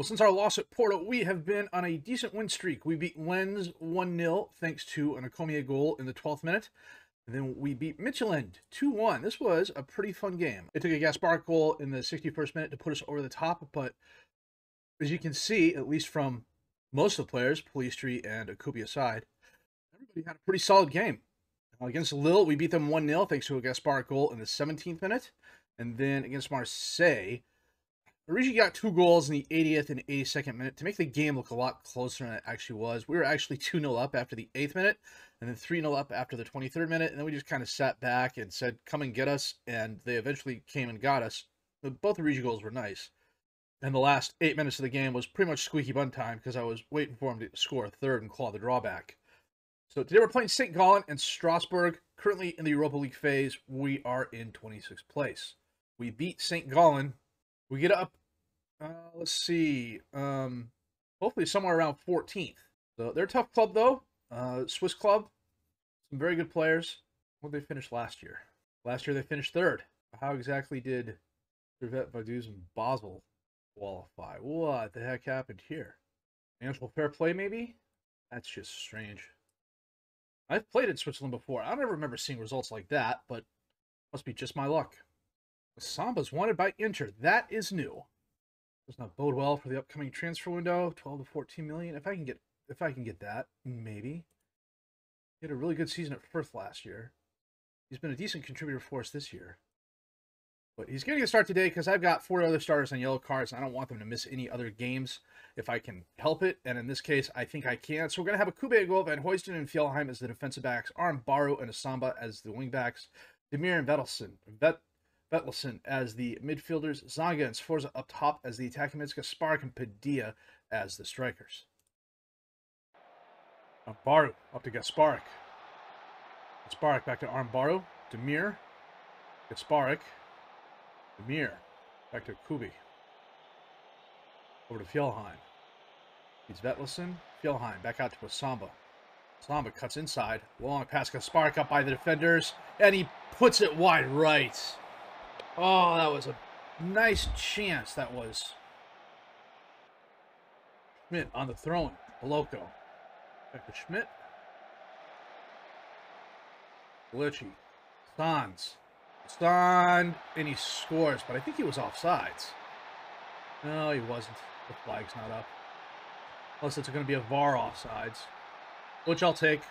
Well, since our loss at Porto, we have been on a decent win streak. We beat Lens 1 0 thanks to an Akomie goal in the 12th minute. And then we beat Michelin 2 1. This was a pretty fun game. It took a Gaspar goal in the 61st minute to put us over the top, but as you can see, at least from most of the players, Pellistri and Akubi aside, everybody had a pretty solid game. Uh, against Lille, we beat them 1 0 thanks to a Gaspar goal in the 17th minute. And then against Marseille, Origi got two goals in the 80th and 82nd minute to make the game look a lot closer than it actually was. We were actually 2 0 up after the 8th minute, and then 3 0 up after the 23rd minute, and then we just kind of sat back and said, Come and get us. And they eventually came and got us. Both the Origi goals were nice. And the last eight minutes of the game was pretty much squeaky bun time because I was waiting for him to score a third and claw the drawback. So today we're playing St. Gallen and Strasbourg. Currently in the Europa League phase, we are in 26th place. We beat St. Gallen. We get up uh, let's see. Um, hopefully somewhere around 14th. So they're a tough club though. Uh, Swiss club, some very good players. What did they finish last year? Last year they finished third. How exactly did Servette Vaduz and Basel qualify? What the heck happened here? Financial fair play, maybe? That's just strange. I've played in Switzerland before. I don't remember seeing results like that, but must be just my luck. Samba's wanted by Inter. That is new does not bode well for the upcoming transfer window. 12 to 14 million. If I can get if I can get that, maybe. He had a really good season at Fürth last year. He's been a decent contributor for us this year. But he's getting a start today because I've got four other starters on yellow cards. And I don't want them to miss any other games if I can help it. And in this case, I think I can. So we're going to have a Kube goal, Van Huysden and Fjellheim as the defensive backs, Arm Baro and Asamba as the wing backs, Demir and Vettelson, Vet Vetlesen as the midfielders, Zaga and Sforza up top as the attacking mids, Spark and Padilla as the strikers. Baru up to Gasparik. Gasparik back to Armbaru. Demir. Gasparik. Demir. Back to Kubi. Over to Fjellheim. He's Vetlesen. Fjellheim back out to Asamba. Asamba cuts inside. Long pass Gasparik up by the defenders. And he puts it wide right. Oh, that was a nice chance. That was. Schmidt on the throne. Loco. Back to Schmidt. Glitchy. Stans. Stan. And he scores, but I think he was offsides. No, he wasn't. The flag's not up. Unless it's going to be a VAR offsides. Which I'll take.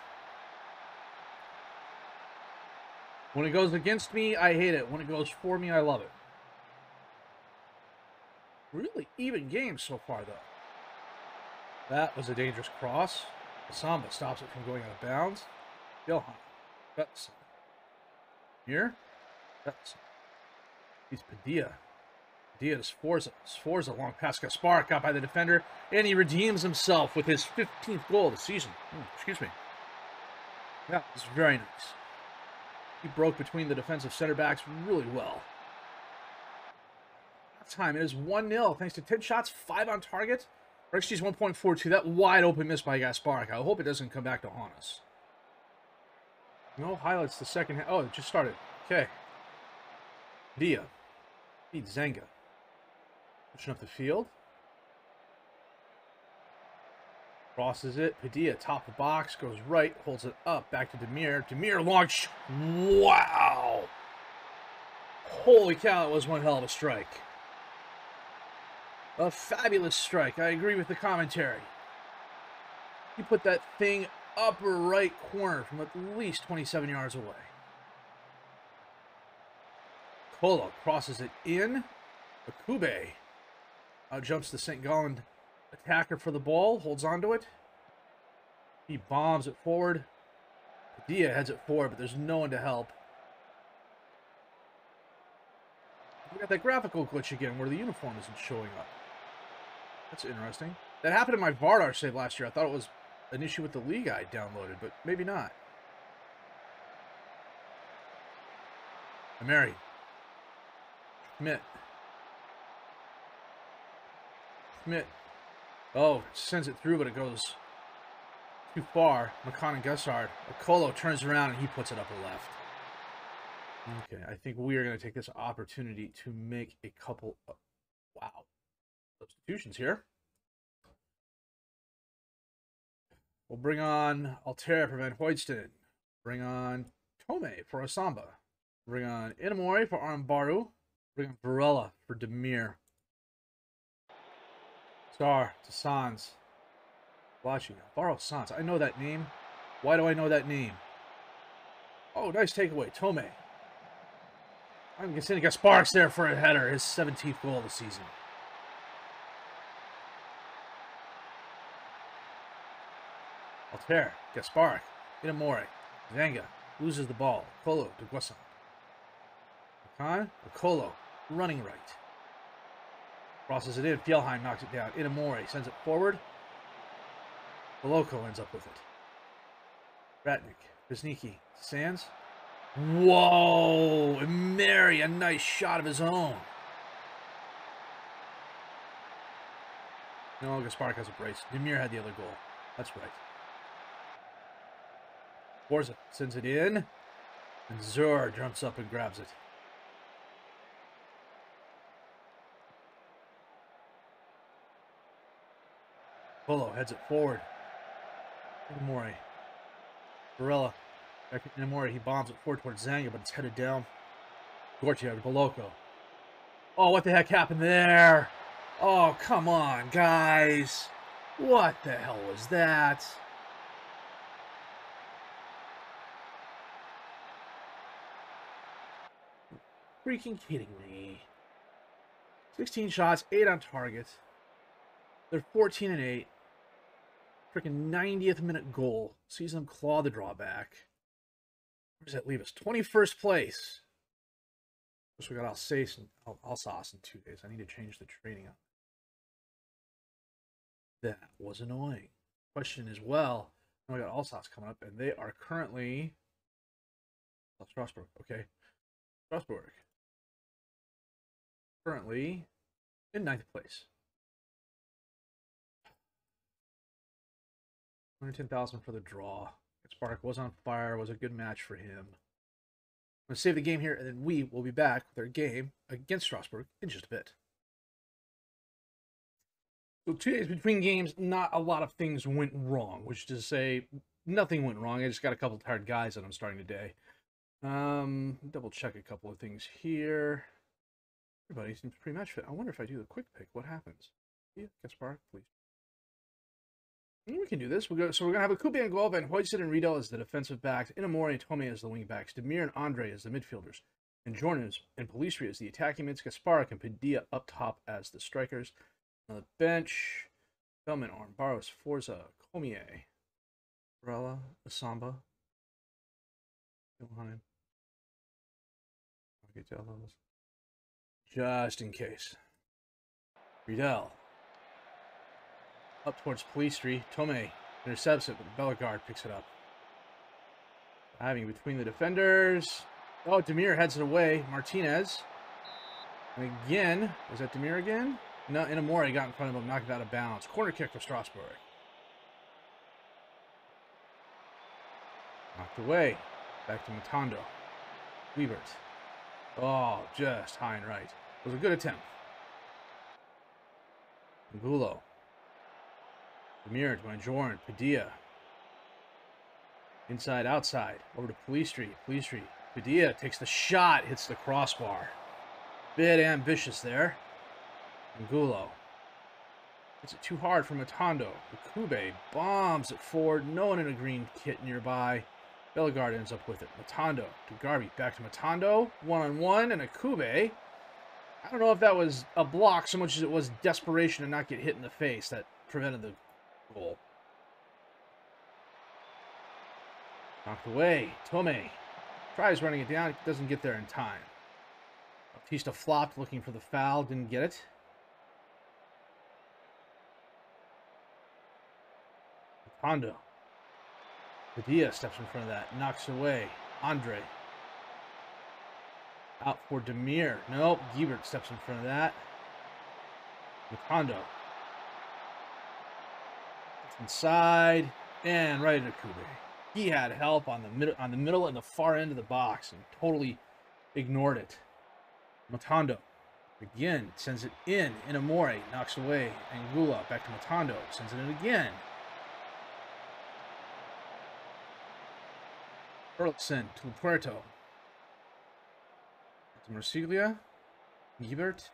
When it goes against me, I hate it. When it goes for me, I love it. Really even game so far, though. That was a dangerous cross. Samba stops it from going out of bounds. Johan. Betson. Here. Betson. He's Padilla. Padilla to Sforza. Sforza long pass Gaspar got by the defender. And he redeems himself with his 15th goal of the season. Oh, excuse me. That was very nice. He broke between the defensive center backs really well. Time it is 1-0 thanks to 10 shots, 5 on target. XG's 1.42. That wide open miss by Gasparik. I hope it doesn't come back to haunt us. No highlights the second half. Oh, it just started. Okay. Dia. Beat Zenga. Pushing up the field. Crosses it. Padilla, top of box, goes right, holds it up, back to Demir. Demir, launch. Wow! Holy cow, it was one hell of a strike. A fabulous strike. I agree with the commentary. He put that thing upper right corner from at least 27 yards away. Kolo crosses it in. Akube uh, jumps the St. Gallen Attacker for the ball, holds onto it. He bombs it forward. Padilla heads it forward, but there's no one to help. We got that graphical glitch again where the uniform isn't showing up. That's interesting. That happened in my Vardar save last year. I thought it was an issue with the league I downloaded, but maybe not. Mary. Schmidt. Schmidt Oh, sends it through, but it goes too far. McCon and Gussard. Okolo turns around and he puts it up the left. Okay, I think we are going to take this opportunity to make a couple of, wow, substitutions here. We'll bring on Altera for Van Hoydston. Bring on Tome for Asamba. Bring on Inamori for Armbaru. Bring on Varela for Demir. Star to Sans. Watching. Borrow Sans. I know that name. Why do I know that name? Oh, nice takeaway. Tome. I'm considering Gasparix there for a header. His 17th goal of the season. Altair, Gasparix, Inamori, Zanga, loses the ball. Colo to Guasan. Khan, Colo, running right. Crosses it in. Fjellheim knocks it down. Inamori sends it forward. Boloko ends up with it. Ratnik, Wisniki, Sands. Whoa! Mary, a nice shot of his own. No, Gasparix has a brace. Demir had the other goal. That's right. Forza sends it in. And Zur jumps up and grabs it. Polo heads it forward. Inamori. Varela. Back Inamori. He bombs it forward towards Zanga, but it's headed down. Gortia to Boloko. Oh, what the heck happened there? Oh, come on, guys. What the hell was that? Freaking kidding me. 16 shots, 8 on target. They're 14 and 8. Freaking 90th minute goal. Sees them claw the drawback. Where does that leave us? 21st place. Guess we got Alsace and Alsace in two days. I need to change the training up. That was annoying. Question as well. Now we got Alsace coming up, and they are currently oh, Strasbourg. Okay, Strasbourg currently in ninth place. 110,000 for the draw. Spark was on fire, was a good match for him. I'm going to save the game here, and then we will be back with our game against Strasbourg in just a bit. So two days between games, not a lot of things went wrong, which is to say, nothing went wrong. I just got a couple tired guys that I'm starting today. Um, double check a couple of things here. Everybody seems pretty much fit. I wonder if I do the quick pick, what happens? Yeah, Gaspar, please. Mm, we can do this. we go, so we're going to have a Kubi and goal, Van Hoytson and Riedel as the defensive backs, Inamori and Tome as the wing backs, Demir and Andre as the midfielders, and Jordan and Polisri as the attacking mids, Gasparik and Padilla up top as the strikers. On the bench, Bellman, Arm, Barros, Forza, Comier, Varela, Asamba, Johan. Those. Just in case. Riedel. Up towards Polistri. Tome intercepts it, but Bellegarde picks it up. Having between the defenders. Oh, Demir heads it away. Martinez. And again, was that Demir again? No, Inamori got in front of him, knocked it out of bounds. Corner kick for Strasbourg. Knocked away. Back to Matondo. Wiebert. Oh, just high and right. It was a good attempt. Gulo. Demir to. Padilla. Inside, outside. Over to Polistri. Police Street. Padilla takes the shot, hits the crossbar. Bit ambitious there. Angulo. Is it too hard for Matondo? Kube bombs it forward. No one in a green kit nearby. Bellegarde ends up with it. Matondo to Garby. Back to Matondo. One-on-one. -on -one, and Akube I don't know if that was a block so much as it was desperation to not get hit in the face that prevented the Knocked away. Tome tries running it down. Doesn't get there in time. Bautista flopped looking for the foul. Didn't get it. Hondo. Padilla steps in front of that. Knocks away. Andre out for Demir. Nope. Giebert steps in front of that. Hondo. Inside. And right into Kube. He had help on the middle on the middle and the far end of the box and totally ignored it. Matondo again sends it in. Inamori knocks away. Angula back to Matondo. Sends it in again. Burleson to Puerto. To Marsiglia. Ebert.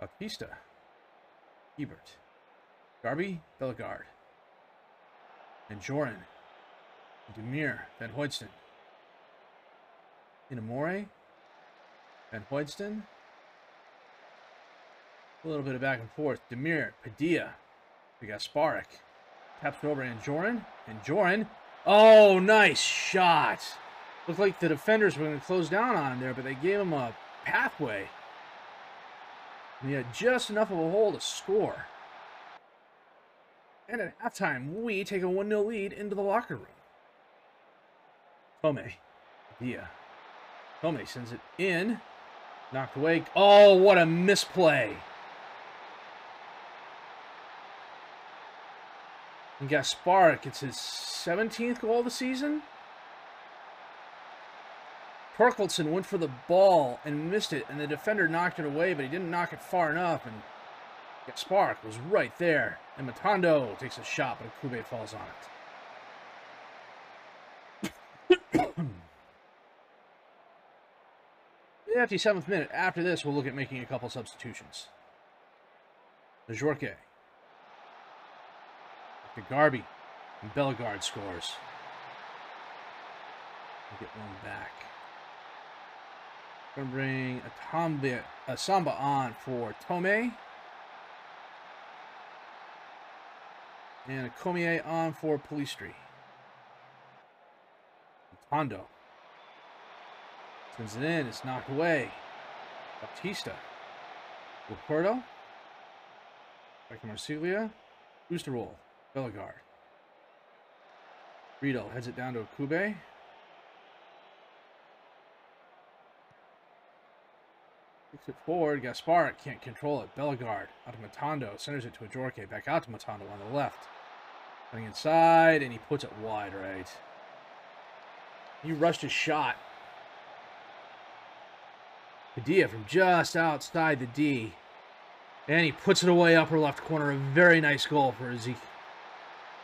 Bautista. Ebert. Garby. Bellegarde. And Joran. Demir. Van Hoydston. Inamore. Van Hoydston. A little bit of back and forth. Demir. Padilla. We got Sparik. Taps over and Joran. And Joran. Oh, nice shot. Looked like the defenders were going to close down on him there, but they gave him a pathway. And he had just enough of a hole to score. And at halftime, we take a 1-0 lead into the locker room. Tome. Dia. Tome sends it in. Knocked away. Oh, what a misplay. And Gaspar gets his 17th goal of the season. Torkelson went for the ball and missed it, and the defender knocked it away, but he didn't knock it far enough, and Gaspar was right there. And Matondo takes a shot, but Akube falls on it. the 57th minute. After this, we'll look at making a couple substitutions. Majorque to Garby. And Bellegarde scores. We'll get one back. Gonna bring a, Tombe, a Samba on for Tome. And a Comier on for Polistri. Hondo. Sends it in. It's knocked away. Bautista. Laporto. Back to Marsiglia. Booster roll. Bellegarde. Riedel heads it down to Akube. Kicks it forward. Gaspar can't control it. Bellegarde out to Matondo. Centers it to Ajorque. Back out to Matondo on the left. Coming inside, and he puts it wide right. He rushed his shot. Padilla from just outside the D. And he puts it away upper left corner. A very nice goal for Ezekiel.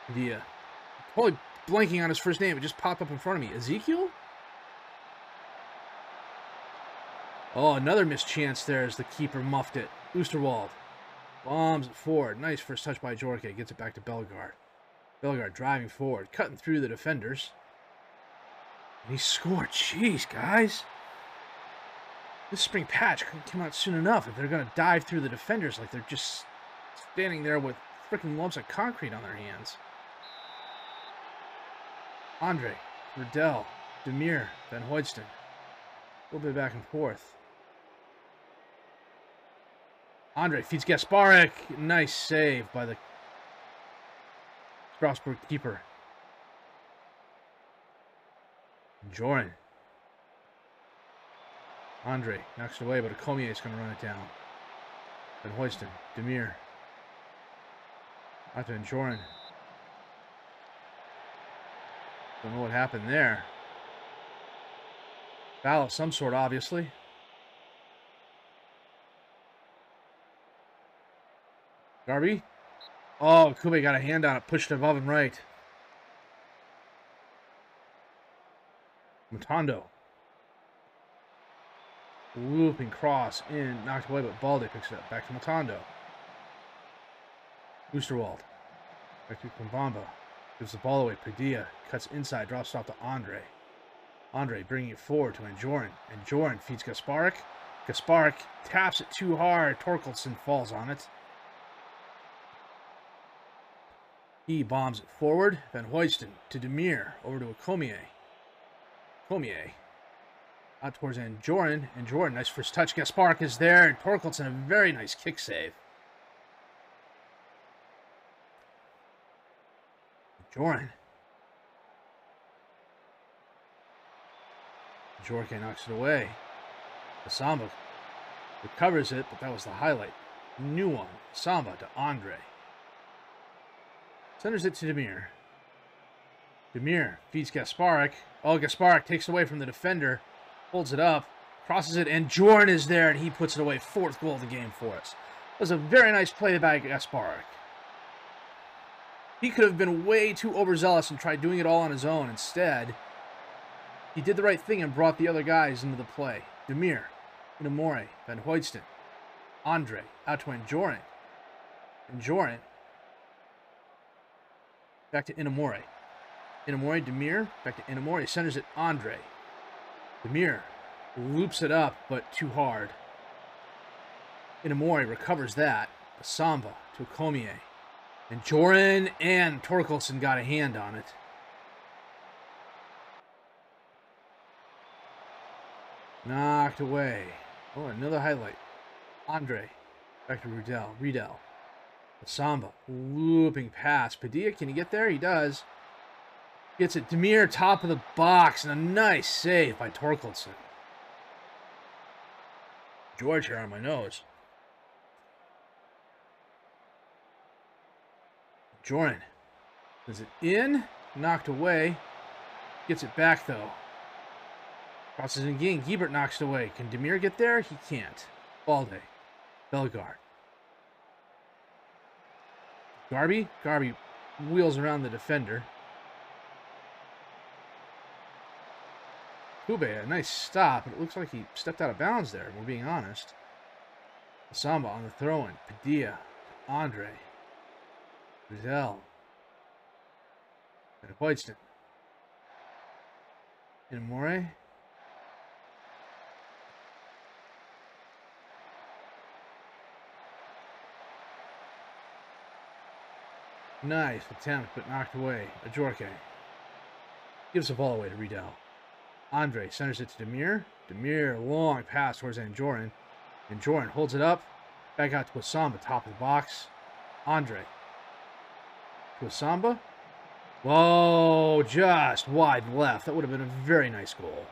Padilla. Totally blanking on his first name. It just popped up in front of me. Ezekiel? Oh, another missed chance there as the keeper muffed it. Oosterwald bombs it forward. Nice first touch by Jorke. Gets it back to Bellegarde. Bellegarde driving forward, cutting through the defenders. And he scored. Jeez, guys. This spring patch couldn't come out soon enough if they're going to dive through the defenders like they're just standing there with freaking lumps of concrete on their hands. Andre, Riddell, Demir, Van Hoydston. A little bit back and forth. Andre feeds Gasparik. Nice save by the Strasbourg keeper. Joran. Andre knocks it away, but Acomier is going to run it down. Van Hoysten. Demir. Out to Joran. Don't know what happened there. Foul of some sort, obviously. Garby. Oh, Kube got a hand on it, pushed it above and right. Matondo. Looping cross in, knocked away, but Balde picks it up. Back to Matondo. Oosterwald. Back to Kumbamba. Gives the ball away. Padilla cuts inside, drops off to Andre. Andre bringing it forward to Enjorin. Enjorin feeds Gasparik. Gasparik taps it too hard. Torkelson falls on it. He bombs it forward. Van Hoysten to Demir. Over to Acomier. Acomier. Out towards Enjorin. Enjorin, nice first touch. Gasparik is there. And Torkelson, a very nice kick save. Joran. Jorke knocks it away. Samba recovers it, but that was the highlight. New one. Samba to Andre. Centers it to Demir. Demir feeds Gasparik. Oh, Gasparik takes away from the defender. Holds it up. Crosses it, and Jordan is there, and he puts it away. Fourth goal of the game for us. That was a very nice play by Gasparik. He could have been way too overzealous and tried doing it all on his own. Instead, he did the right thing and brought the other guys into the play. Demir, Inamore, Van Hoytston, Andre, out to Enjorin. Enjorin. Back to Inamore. Inamore, Demir, back to Inamore. Centers it, Andre. Demir loops it up, but too hard. Inamori recovers that. Samba to Akomier. And Joran and Torkelson got a hand on it. Knocked away. Oh, another highlight. Andre. Back to Rudell. Riedel. Samba. Looping pass. Padilla, can he get there? He does. Gets it. Demir, top of the box. And a nice save by Torkelson. George here on my nose. Jordan. Is it in? Knocked away. Gets it back, though. Crosses in again. Giebert knocks it away. Can Demir get there? He can't. Balde. Bellegarde. Garby? Garby wheels around the defender. Kube, a nice stop. It looks like he stepped out of bounds there, we're being honest. Samba on the throw-in. Padilla. Andre. Rizal. And Whiteston. And Moray. Nice attempt, but knocked away. Ajorque. Gives the ball away to Riedel. Andre centers it to Demir. Demir, long pass towards Anjoran. Anjoran holds it up. Back out to Asamba, top of the box. Andre. To Asamba. Whoa, just wide left. That would have been a very nice goal.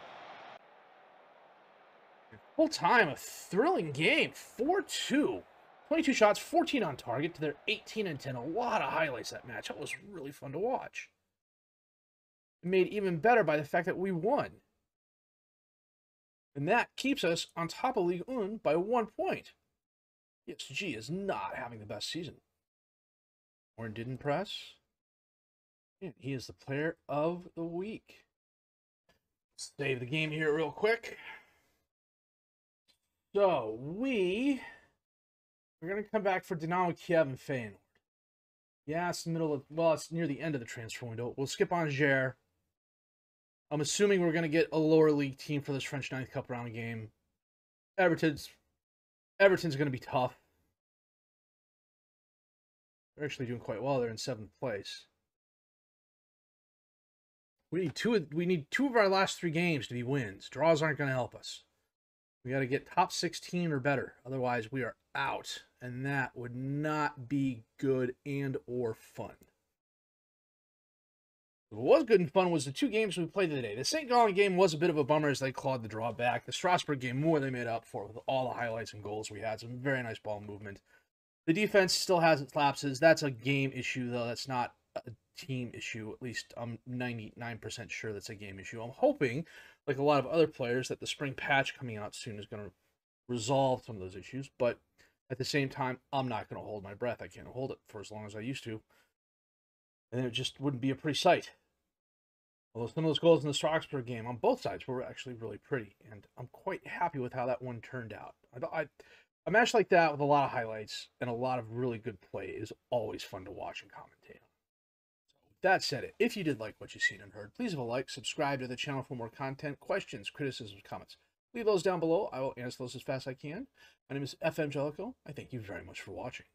Full time, a thrilling game. 4 2. 22 shots, 14 on target to their 18 and 10. A lot of highlights that match. That was really fun to watch. Made even better by the fact that we won. And that keeps us on top of League One by one point. ESG is not having the best season. Warren didn't press. And he is the player of the week. Save the game here real quick. So we we're gonna come back for Dynamo Kiev and Feyenoord. Yeah, it's the middle of well, it's near the end of the transfer window. We'll skip on Ger. I'm assuming we're going to get a lower league team for this French Ninth Cup round game. Everton's Everton's going to be tough. They're actually doing quite well. They're in seventh place. We need two. Of, we need two of our last three games to be wins. Draws aren't going to help us. We got to get top 16 or better. Otherwise, we are out, and that would not be good and or fun. What was good and fun was the two games we played today. The St. Gallen game was a bit of a bummer as they clawed the draw back. The Strasbourg game, more they made up for with all the highlights and goals we had. Some very nice ball movement. The defense still has its lapses. That's a game issue, though. That's not a team issue. At least I'm 99% sure that's a game issue. I'm hoping, like a lot of other players, that the spring patch coming out soon is going to resolve some of those issues. But at the same time, I'm not going to hold my breath. I can't hold it for as long as I used to. And it just wouldn't be a pretty sight. Although some of those goals in the Strasbourg game on both sides were actually really pretty, and I'm quite happy with how that one turned out. I, I, a match like that with a lot of highlights and a lot of really good play is always fun to watch and commentate on. That said, it if you did like what you've seen and heard, please leave a like, subscribe to the channel for more content, questions, criticisms, comments. Leave those down below. I will answer those as fast as I can. My name is FM Jellico. I thank you very much for watching.